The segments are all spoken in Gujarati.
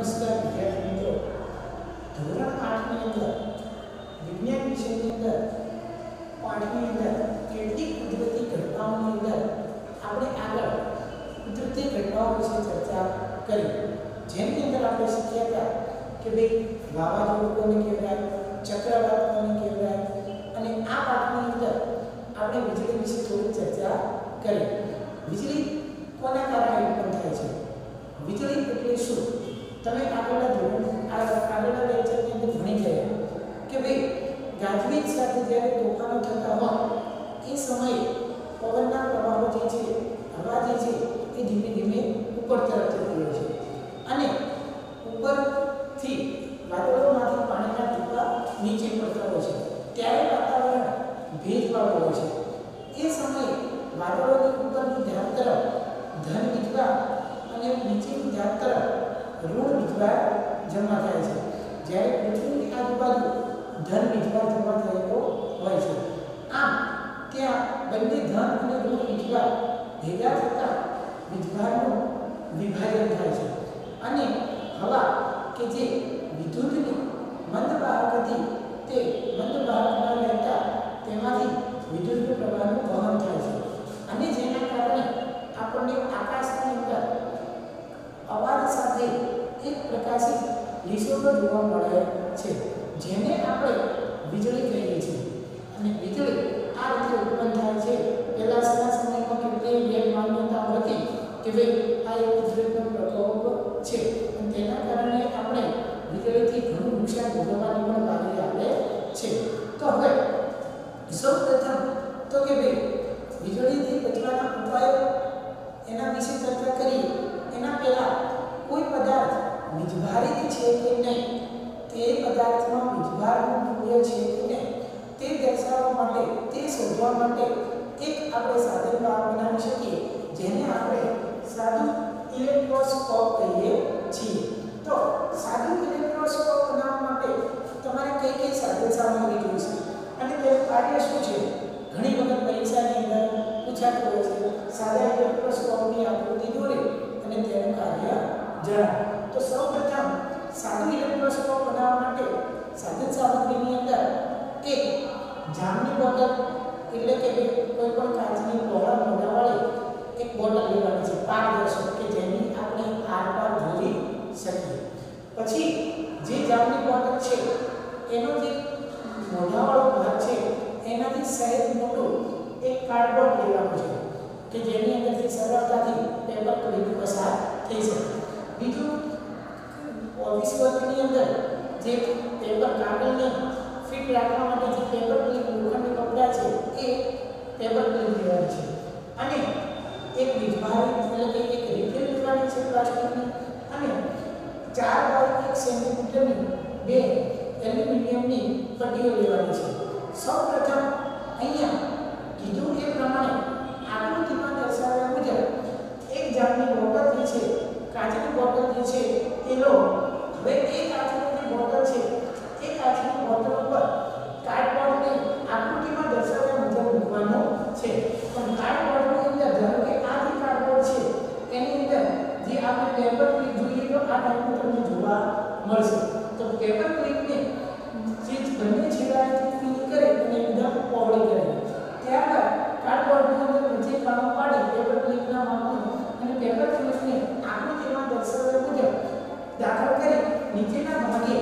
નમસ્કાર વિદ્યાર્થી મિત્રો. ધોરણ આઠની અંદર, વિજ્ઞાન વિષયની અંદર, પાઠની અંદર, કેટલીક કુદરતી ઘટનાઓની અંદર આપણે આગળ કુદરતી ઘટનાઓ વિશે ચર્ચા કરી. જેની અંદર આપણે શીખ્યા હતા કે ભાઈ વાવાઝોડું કોને કહેવાય ચક્રવાત કોને કહેવાય, અને આ પાઠની અંદર આપણે વીજળી વિશે થોડી ચર્ચા કરી. વીજળી કોના કારણે ઉત્પન્ન થાય છે? વીજળી એટલે શું? તમે આગળના ધોરણ આગળના લેક્ચરની અંદર ભણી ગયા કે ભાઈ ગાજવીજ સાથે જ્યારે તોફાનો થતા હોય, એ સમયે પવનના પ્રવાહો જે છે, હવા જે છે, એ ધીમે ધીમે ઉપર તરફ જતી હોય છે. અને ઉપરથી વાદળોમાંથી પાણીના ટૂંકા નીચે પડતા હોય છે. ત્યારે વાતાવરણ ભેજવાળું હોય છે. એ સમયે વાદળોની ઉપરની ધાર તરફ ધન વિધવા અને નીચેની ધાર તરફ ઋણ વિધવા જમા થાય છે. જ્યારે પૃથ્વીની આજુબાજુ ધન વિધવા જમા થયેલો હોય છે. આમ ત્યાં બંને ધન અને ઋણ વિધવા ભેગા થતાં વિધવાનું વિભાજન થાય છે. અને હવા કે જે વિદ્યુતની મંદ વાહક હતી તે મંદ વાહકમાં રહેતા તેમાંથી વિદ્યુત પ્રવાહનું વહન થાય છે. અને જેના કારણે આપણને આકાશની અંદર અવાજ સાથે એક પ્રકાશિત લીસોડો જોવા મળે છે, જેને આપણે વીજળી કહીએ છીએ. અને વીજળી આ રીતે ઉત્પન્ન થાય છે. પહેલા સારા સમયમાં કેટલી ગેર માન્યતાઓ હતી કે ભાઈ આ એક કુદરતનો પ્રકોપ છે. અને તેના કારણે આપણે વીજળીથી ઘણું નુકસાન ભોગવવાની પણ બારી આવે છે. તો હવે સૌ પ્રથમ તો કે ભાઈ, વીજળીથી બચવાના ઉપાયો એના વિશે ચર્ચા કરીએ. એના પહેલાં કોઈ પદાર્થ વિજભારિત છે કે નહીં, તે પદાર્થમાં વિજભારનું મૂલ્ય છે કે નહીં, તે દર્શાવવા માટે, તે શોધવા માટે એક આપણે સાધન બનાવી શકીએ, જેને આપણે સાદું ઇલેક્ટ્રોસ્કોપ કહીએ છીએ. તો સાદું ઇલેક્ટ્રોસ્કોપ બનાવવા માટે તમારે કઈ કઈ સાધન સામગ્રી જોઈશે? અને તેનું કાર્ય શું છે? ઘણી વખત પરીક્ષાની અંદર પૂછાતું હોય છે સાદા ઇલેક્ટ્રોસ્કોપની આપણે કાર્ય તો સૌપ્રથમ સાદું ઇલેક્ટ્રોસ્કોપ બનાવવા માટે સાધન સામગ્રીની અંદર એક જામની બોટલ, એટલે કે કોઈ પણ કાચની પહોળા મોઢાવાળી એક બોટલ લેવાની છે, પારદર્શક, કે જેની આપણે આરપાર જોઈ શકીએ. પછી જે જામની બોટલ છે એનો જે મોઢાવાળો ભાગ છે, એનાથી સહેજ મોટું એક કાર્ડબોર્ડ લેવાનું છે, કે જેની અંદરથી સરળતાથી પેપર ક્લિપ પસાર થઈ શકે. બીજું ઓફિસ વર્કની અંદર જે પેપર કાગળને ફિટ રાખવા માટે જે પેપર ક્લિપ લોખંડની કપડાં છે, એ પેપર ક્લિપ લેવાની છે. અને એક વીજભારી એટલે કે એક રિફિલ લેવાની છે પ્લાસ્ટિકની. અને ચાર બાય એક સેન્ટીમીટરની બે એલ્યુમિનિયમની પટ્ટીઓ લેવાની છે. સૌપ્રથમ અહીંયા કીધું એ પ્રમાણે આકૃતિમાં દર્શાવ્યા મુજબ એક જાતની બોટલ જે છે કાચની બોટલ જે છે એ લો હવે એ કાચની જે બોટલ છે એ કાચની બોટલ ઉપર કાર્ડબોર્ડને આકૃતિમાં દર્શાવ્યા મુજબ મૂકવાનો છે પણ કાર્ડબોર્ડની અંદર ધારો કે આ જે કાર્ડબોર્ડ છે એની અંદર જે આપણે પેપર ક્લિપ જોઈએ તો આ ટાઈપનું તમને જોવા મળશે તો પેપર ક્લિપને જે બંને છેડાએથી ફિલ કરે અને એકદમ પહોળી કરે ત્યારબાદ કાર્ડબોર્ડની અંદર નીચે કામ પાડી પેપર ક્લિપના માપનું અને પેપર ક્લિપને આકૃતિમાં દર્શાવ્યા મુજબ દાખલ કરી નીચેના ભાગે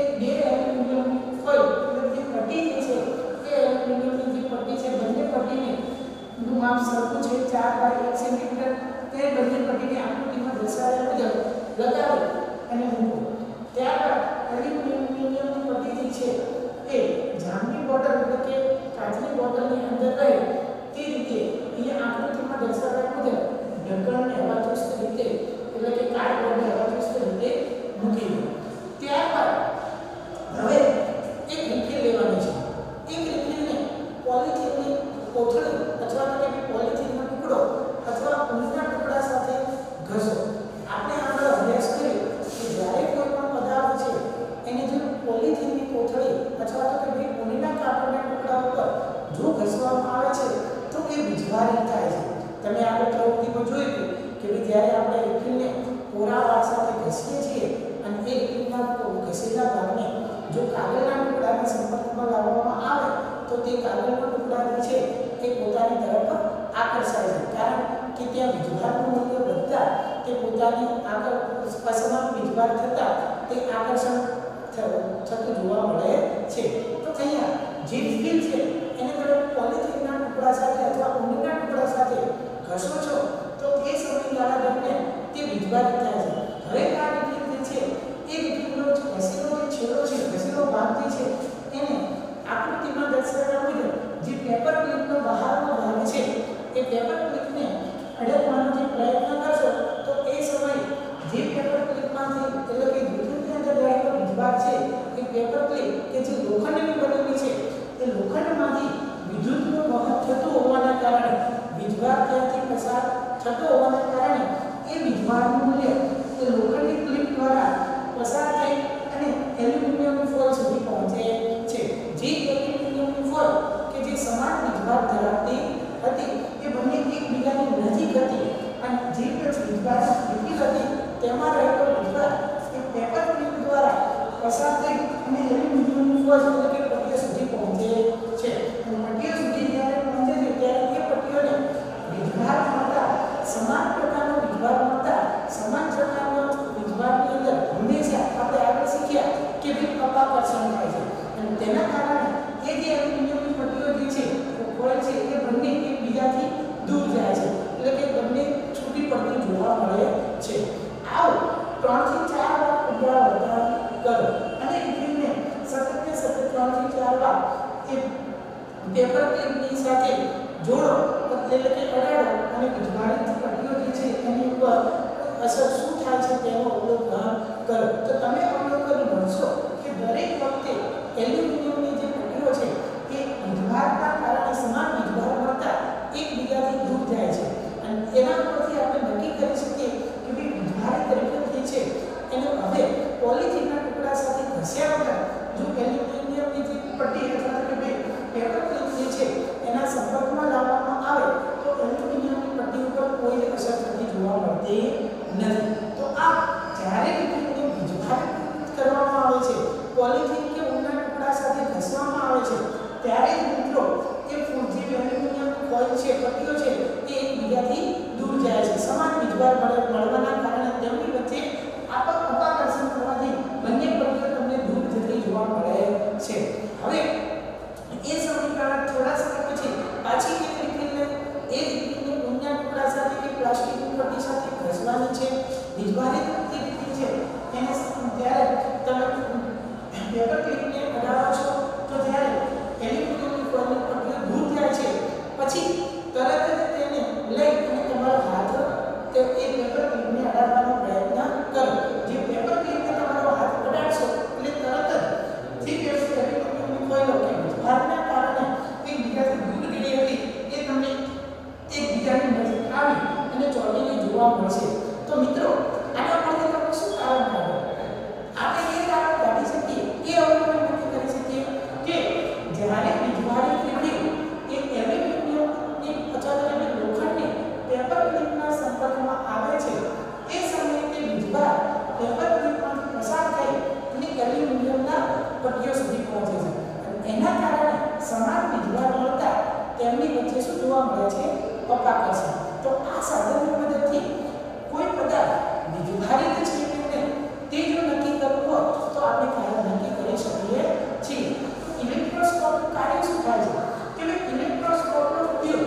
એક બે એલ્યુમિનિયમ ફોઇલ એટલે જે પટ્ટી જે છે એ એલ્યુમિનિયમની જે પટ્ટી છે બંને પટ્ટીને નું માપ સરખું છે ચાર બાય એક સેન્ટીમીટર તે બંને પટ્ટીને આકૃતિમાં દર્શાવ્યા મુજબ લગાવી અને મૂકો ત્યારબાદ એલ્યુમિનિયમની પટ્ટી જે છે એ જામની બોટલ એટલે કે કાચની બોટલની અંદર રહે તે રીતે અહીંયા આકૃતિમાં દર્શાવ્યા મુજબ ઢક્કણને હવાચુસ્ત રીતે એટલે કે કાર્ડબોર્ડને હવાચુસ્ત રીતે મૂકી દો ત્યારબાદ હવે એક રિફિલ લેવાની છે એક રિફિલને પોલિથીનની કોથળી અથવા તો કે પોલિથીનનો ટુકડો અથવા ઊનના ટુકડા સાથે ઘસો આપણે આગળ અભ્યાસ કર્યો કે જ્યારે કોઈ પણ પદાર્થ છે એને જો પોલિથીનની કોથળી અથવા તો કે બે ઊનના કાપડના ટુકડા ઉપર જો ઘસવામાં આવે છે તો એ વીજભારી થાય છે તમે આગળ પ્રવૃત્તિમાં જોયું કે ભાઈ જ્યારે આપણે રિફિલને કોરા વાળ સાથે તે પોતાની આગળ સ્પર્શમાં વિજવાર થતા તે આકર્ષણ થતું જોવા મળે છે. તો અહીંયા જે ફીલ છે, એને તમે પોલિથીનના ટુકડા સાથે અથવા ઊનના ટુકડા સાથે ઘસો છો, તો એ સમયગાળા દરમિયાન તે વીજભારિત થાય. પેપર પ્લેટ કે જે લોખંડની બનેલી છે, એ લોખંડમાંથી વિદ્યુતનું વહન થતો હોવાના કારણે વીજભાર ત્યાંથી પસાર થતો હોવાના કારણે, એ વીજભારનું મૂલ્ય, એ લોખંડની ક્લિપ દ્વારા પસાર થઈ અને એલ્યુમિનિયમ ફોલ સુધી પહોંચે છે. જે એલ્યુમિનિયમ ફોલ કે જે સમાન વીજભાર ધરાવતી હતી, એ બંને એકબીજાની નજીક હતી અને જે પછી વીજભાર વિકિલ હતી, તેમાં રહેલો વીજભાર એ પેપર ક્લિપ દ્વારા પસાર એલ્યુમિનિયમની ફોઇલ એટલે કે પટ્ટીઓ સુધી પહોંચે છે અને પટ્ટીઓ સુધી જ્યારે પહોંચે છે ત્યારે એ પટ્ટીઓને વીજભાર મળતા સમાન પ્રકારનો વીજભાર મળતા સમાન પ્રકારનો વીજભારની અંદર હંમેશા આપણે આગળ શીખ્યા કે ભાઈ અપાકર્ષણ થાય છે અને તેના કારણે એ જે એલ્યુમિનિયમની પટ્ટીઓ જે છે ફોઇલ છે એ બંને એકબીજાથી દૂર જાય છે એટલે કે બંને છૂટી પડતી જોવા મળે છે આવું ત્રણથી ચાર વાર પુનરાવર્તન કરો અને રિફિલને સતત ને સતત ત્રણથી ચાર વાર એ પેપર ક્લિપની સાથે જોડો એટલે કે અડાડો અને ગુજરાતી પટ્ટીઓ જે છે એની ઉપર અસર શું થાય છે તેનો અવલોકન કરો. તો તમે અવલોકન મળશો કે દરેક વખતે એલ્યુમિનિયમની જે પટ્ટીઓ છે એ વીજભારના કારણે સમાન વીજભાર મળતા એકબીજાથી દૂર જાય છે. અને તેના ઉપરથી આપણે નક્કી કરી શકીએ કે ભાઈ વીજભારિત તરીકે જે છે એને હવે પોલિથીનના ટુકડા સાથે ઘસ્યા વગર જો એલ્યુમિનિયમની જે પટ્ટી અથવા તો કે જે છે, એના સંપર્કમાં લાવવામાં આવે, તો એલ્યુમિનિયમની પટ્ટી ઉપર કોઈ જ અસર જોવા મળતી નથી. તો આ જ્યારે વીજભારિત કરવામાં આવે છે, પોલિથીન કે ટુકડા સાથે ઘસવામાં આવે છે, ત્યારે મિત્રો, એ ફૂલ જે એલ્યુમિનિયમની ફોઇલ છે, પટ્ટીઓ છે, એ એકબીજાથી દૂર જાય છે સમાન વીજભાર મળવાના કારણે તેમની વચ્ચે આપક અપાકર્ષણ થવાથી બંને પટ્ટીઓ તમને દૂર જતી જોવા મળે છે હવે એ સમયગાળા થોડા સમય પછી પાછી એક રિફિલને એ રિફિલને ઊનના ટુકડા સાથે કે પ્લાસ્ટિકની પટ્ટી સાથે ઘસવાની છે જે રિફિલ છે. એને ત્યારે તમે પેપર ક્લિપને અડાડો છો તો ત્યારે એલ્યુમિનિયમની ફોઇલની પટ્ટીઓ દૂર જાય છે પછી તરત જ તેને લઈ અને તમારો હાથ તે એ પેપર ક્લિપને અડાડવાનો પ્રયત્ન કરો જે પેપર ક્લિપને તમારો હાથ અડાડશો એટલે તરત જ જે પેપર એલ્યુમિનિયમની ફોઇલ કે વીજભારના કારણે એકબીજાથી દૂર ગઈ હતી એ તમને એકબીજાની નજીક આવી અને ચોટીને જોવા મળશે તો મિત્રો આના પરથી તમે શું કારણ કાઢો આપણે એ કારણ કાઢી શકીએ એ અવલોકન નક્કી કરી શકીએ કે જ્યારે વીજભારી વીજળી એ એલ્યુમિનિયમની અથવા તો એને લોખંડની પેપર ક્લિપના સંપર્કમાં આવે છે એ સમયે તે વીજભાર પેપર ક્લિપમાંથી પસાર થઈ અને એલ્યુમિનિયમના પટ્ટીઓ સુધી પહોંચે છે અને એના કારણે સમાન વીજભાર મળતા તેમની વચ્ચે શું જોવા મળે છે અપાકર્ષણ તો આ સાધનની મદદથી કોઈ પદાર્થ વીજભારિત છે કે નહીં તે જો નક્કી કરવું હોય તો આપણે કાર્ય નક્કી કરી શકીએ છીએ ઇલેક્ટ્રોસ્કોપનું કાર્ય શું થાય છે કે ભાઈ ઇલેક્ટ્રોસ્કોપનો ઉપયોગ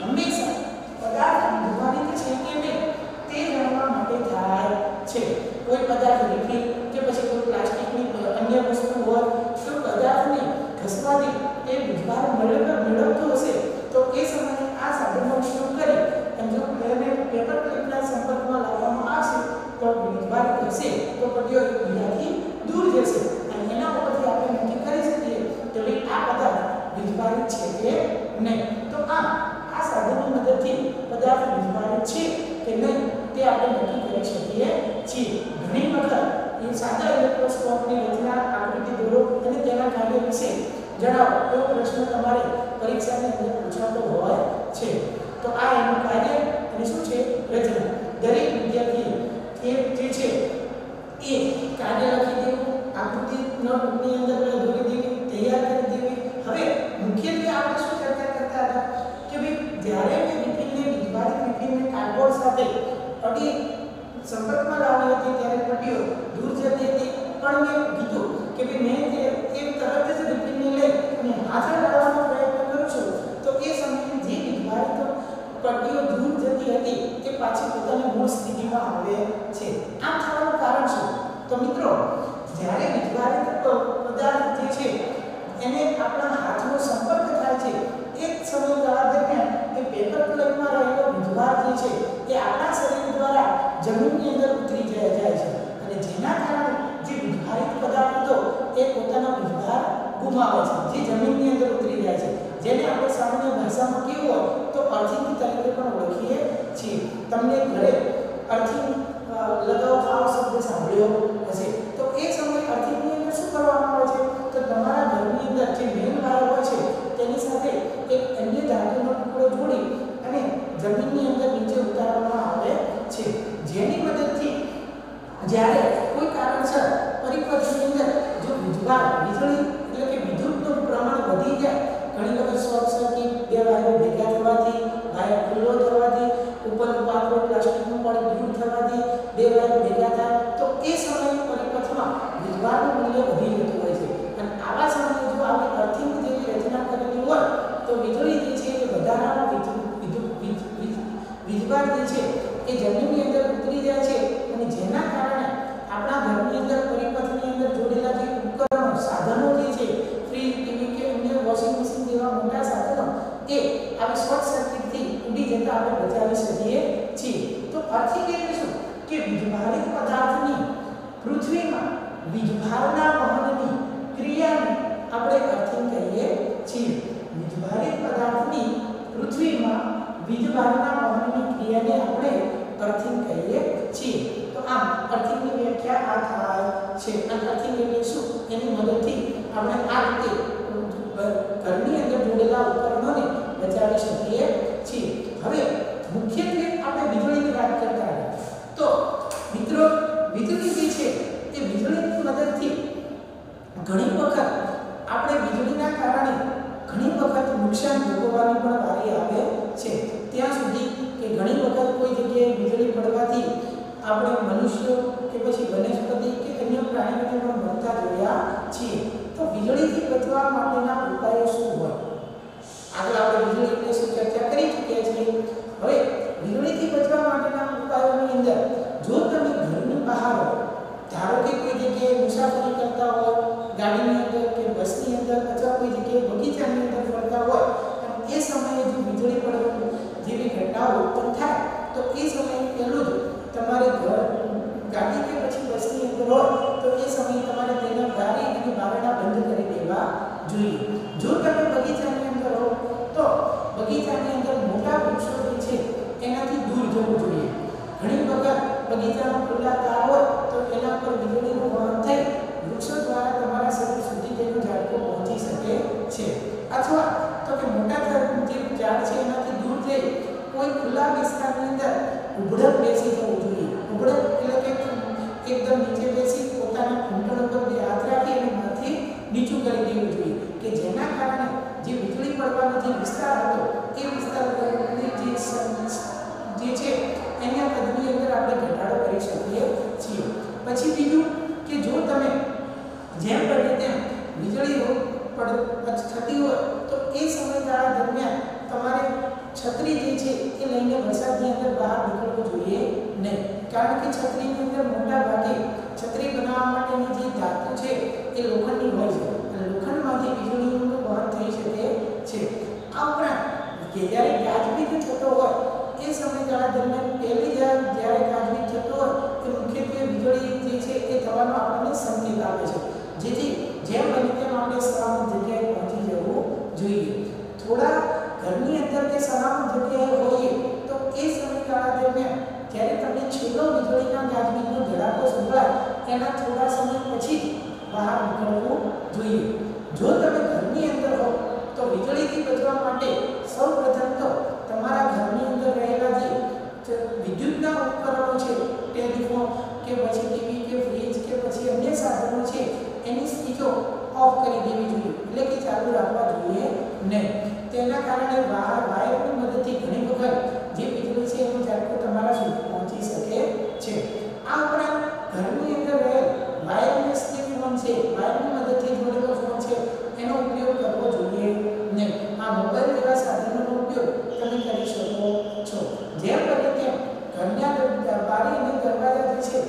હંમેશા પદાર્થ વીજભારિત છે કે નહીં તે જાણવા માટે થાય છે કોઈ પદાર્થ રિફિલ કે પછી કોઈ પ્લાસ્ટિકની અન્ય વસ્તુ હોય તો પદાર્થને ઘસવાથી એ વીજભાર મેળવતો હશે તો એ સમયે આ સાધનનો ઉપયોગ કરી અને જો તેને પેપર ક્લિપના સંપર્કમાં લાવવામાં આવશે તો વીજભાર હશે તો પટ્ટીઓ એકબીજાથી દૂર જશે અને એના ઉપરથી આપણે નક્કી કરી શકીએ કે ભાઈ આ પદાર્થ વીજભારિત છે કે નહીં તો આમ આ સાધનની મદદથી પદાર્થ વીજભારિત છે કે નહીં તે આપણે નક્કી કરી શકીએ છીએ ઘણી વખત એ સાદા ઇલેક્ટ્રોસ્કોપની રચના આકૃતિ દોરો અને તેના કાર્ય વિશે જણાવો. એવો પ્રશ્ન તમારે પરીક્ષાની અંદર પૂછાતો હોય છે, તો આ એનું કાર્ય અને શું છે? રચના. દરેક વિદ્યાર્થી એ જે છે, એ કાર્ય લખી દેવું, આકૃતિ નોટની અંદર દોરી દેવી, તૈયાર કરી દેવી. હવે મુખ્યત્વે આપણે શું ચર્ચા કરતા હતા? કે ભાઈ જ્યારે મેં રિફિલને વીજભારિત રિફિલને કાર્ડબોર્ડ સાથે અડી સંપર્કમાં લાવી હતી ત્યારે પટ્ટીઓ દૂર જતી હતી પણ મેં કીધું કે ભાઈ મેં તે એક તરત જ રિપીટને લઈ અને હાથે લાવવાનો પ્રયત્ન કરું છું તો એ સમયે જે વિધવારિત પટ્ટીઓ દૂર જતી હતી એ પાછી પોતાની મૂળ સ્થિતિમાં આવે છે આમ થવાનું કારણ શું તો મિત્રો જ્યારે વિધવારિત પદાર્થ જે છે એને આપણા હાથનો સંપર્ક થાય છે એક સમયગાળા દરમિયાન એ પેપર પ્લેટમાં રહેલો વિધવાર જે છે એ આપણા શરીર દ્વારા જમીનની અંદર ઉતરી જાય જાય છે અને જેના કારણે જે વિધવારિત પદાર્થ હતો એ પોતાનો વિધવાર ગુમાવે છે. જે જમીનની અંદર ઉતરી જાય છે. જેને આપણે સામાન્ય ભાષામાં કેવું હોય તો અર્થિંગ તરીકે પણ ઓળખીએ છીએ. તમને ઘરે અર્થિંગ લગાવ ખાવ શબ્દ સાંભળ્યો હશે. તો એ સમયે અર્થિંગની અંદર શું કરવામાં આવે છે? તો તમારા ઘરની અંદર જે મેઇન વાયર હોય છે, તેની સાથે એક અન્ય ધાતુનો ટુકડો જોડી અને જમીનની અંદર નીચે ઉતારવામાં આવે છે. જેની મદદથી જ્યારે તો એટલે શું કે વીજભારિત પદાર્થની પૃથ્વીમાં વીજભારના વહનની ક્રિયાને આપણે અર્થિંગ કહીએ છીએ. વીજભારિત પદાર્થની પૃથ્વીમાં વીજભારના વહનની ક્રિયાને આપણે અર્થિંગ કહીએ છીએ. તો આમ અર્થિંગની વ્યાખ્યા આ થાય છે. અને અર્થિંગ એટલે શું એની મદદથી આપણે આ રીતે ઘરની અંદર જોડેલા ઉપકરણોને બચાવી શકીએ છીએ. હવે મુખ્યત્વે આપણે વીજળીની વાત કરતા હતા તો મિત્રો વીજળી જે છે એ વીજળીની મદદથી ઘણી વખત આપણે વીજળીના કારણે ઘણી વખત નુકસાન ભોગવવાની પણ વારી આવે છે ત્યાં સુધી કે ઘણી વખત કોઈ જગ્યાએ વીજળી પડવાથી આપણે મનુષ્યો કે પછી વનસ્પતિ કે અન્ય પ્રાણીઓને પણ મરતા જોયા છીએ તો વીજળીથી બચવા માટેના ઉપાયો શું હોય આગળ આપણે વીજળી વિશે શું ચર્ચા કરી ચૂક્યા છીએ હવે વીજળીથી બચવા માટેના ઉપાયોની અંદર જો તમે ઘરની બહાર હો ધારો કે કોઈ જગ્યાએ મુસાફરી કરતા હોય ગાડીની અંદર કે બસની અંદર અથવા કોઈ જગ્યાએ બગીચાની અંદર ફરતા હોય અને એ સમયે જો વીજળી પડવાની ઘટનાઓ ઉત્પન્ન થાય, તો એ સમયે પહેલું જ તમારે ઘર ગાડી કે પછી બસની અંદર હોય, તો એ સમયે તમારે તેના ગાડી અને બારણા બંધ કરી દેવા જોઈએ. જો તમે બગીચાની અંદર હો તો બગીચાની અંદર મોટા વૃક્ષો જે છે, એનાથી દૂર જવું જોઈએ. ઘણી વખત બગીચામાં ખુલ્લા તાર હોય, તો એના પર વીજળીનું વહન થઈ કોઈ ખુલ્લા વિસ્તારની અંદર ઉભડક બેસી જવું જોઈએ. ઉભડક એટલે કે એકદમ નીચે બેસી પોતાના ઘૂંટણ પર બે હાથ રાખી અને માથે નીચું કરી દેવું જોઈએ. કે જેના કારણે જે વીજળી પડવાનો જે વિસ્તાર હતો, એ વિસ્તાર જે જે છે, એના કદની અંદર આપણે ઘટાડો કરી શકીએ છીએ. પછી બીજું કે જો તમે જેમ બને તેમ વીજળી પડ થતી હોય, તો એ સમયગાળા દરમિયાન તમારે છત્રી જે વરસાદની અંદર બહાર નીકળવું જોઈએ નહીં. કારણ કે છત્રીની અંદર મોટા ભાગે છત્રી બનાવવા માટેની જે ધાતુ છે એ લોખંડની હોય છે. અને લોખંડમાંથી વીજળીનું વહન થઈ શકે છે. આ ઉપરાંત કે જ્યારે ગાજવીજ થતો હોય, એ સમયગાળા દરમિયાન પહેલી જ્યારે ગાજવીજ થતો હોય એ મુખ્યત્વે વીજળી જે છે એ થવાનો આપણને સંકેત આપે છે. જેથી જેમ બને તેમ આપણે સલામત જગ્યાએ પહોંચી જવું જોઈએ. થોડા ઘરની અંદર કે સલામત જગ્યાએ હોઈએ દરમિયાન જ્યારે તમને છેલ્લો વીજળીના ગાજવીજનો ધડાકો સંભળાય, એના થોડા સમય પછી બહાર નીકળવું જોઈએ. જો તમે ઘરની અંદર હો, તો વીજળીથી બચવા માટે સૌપ્રથમ તો તમારા ઘરની અંદર રહેલા જે વિદ્યુતના ઉપકરણો છે, ટેલિફોન કે પછી ટીવી કે ફ્રીજ કે પછી અન્ય સાધનો છે, એની સ્વિચો ઓફ કરી દેવી જોઈએ. એટલે કે ચાલુ રાખવા જોઈએ નહીં. તેના કારણે વાયરની મદદથી ઘણી વખત એનો ઝાટકો તમારા સુધી પહોંચી શકે છે. આ ઉપરાંત ઘરની અંદર રહેલ વાયરલેસ જે ફોન છે વાયરની મદદથી જોડેલો ફોન છે, એનો ઉપયોગ કરવો જોઈએ નહીં. આ મોબાઈલ જેવા સાધનોનો ઉપયોગ તમે કરી શકો છો. જેમ બને તેમ ઘરના બારી અને દરવાજા જે છે,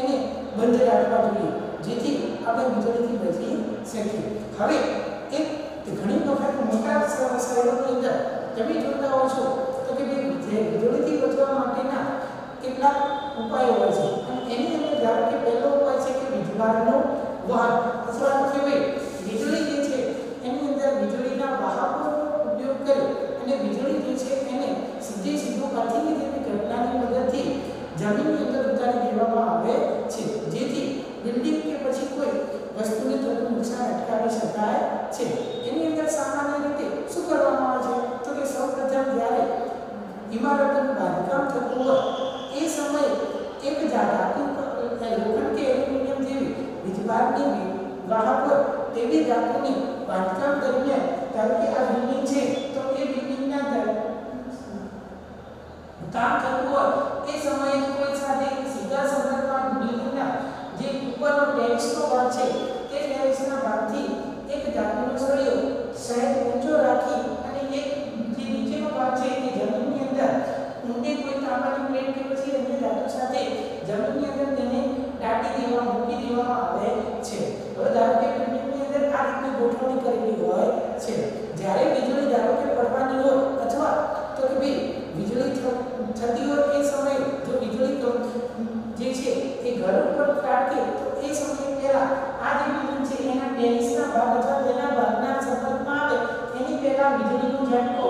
એને બંધ રાખવા જોઈએ, જેથી આપણે વીજળીથી બચી શકીએ. હવે એક ઘણી વખત મોટા શહેરોની અંદર તમે જોતા હો છો કેટલાક ઉપાયો હોય છે. અને એની અંદર ધારો કે પહેલો ઉપાય છે કે વિધવારનું વહન জন্য